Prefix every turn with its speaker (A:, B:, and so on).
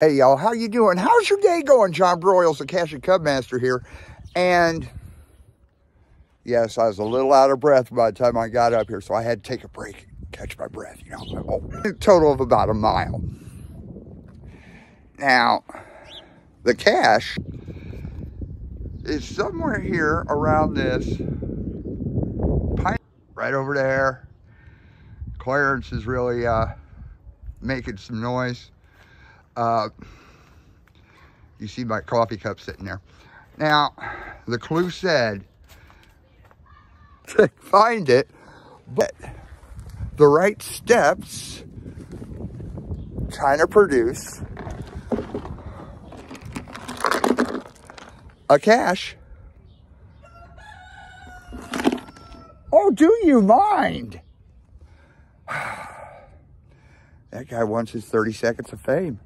A: Hey y'all, how you doing? How's your day going? John Broyles, the Cache and Cub Master here. And yes, I was a little out of breath by the time I got up here, so I had to take a break, catch my breath, you know. Total of about a mile. Now, the cache is somewhere here around this pine, right over there. Clarence is really uh, making some noise. Uh, you see my coffee cup sitting there. Now, the clue said to find it, but the right steps kind of produce a cache. Oh, do you mind? That guy wants his 30 seconds of fame.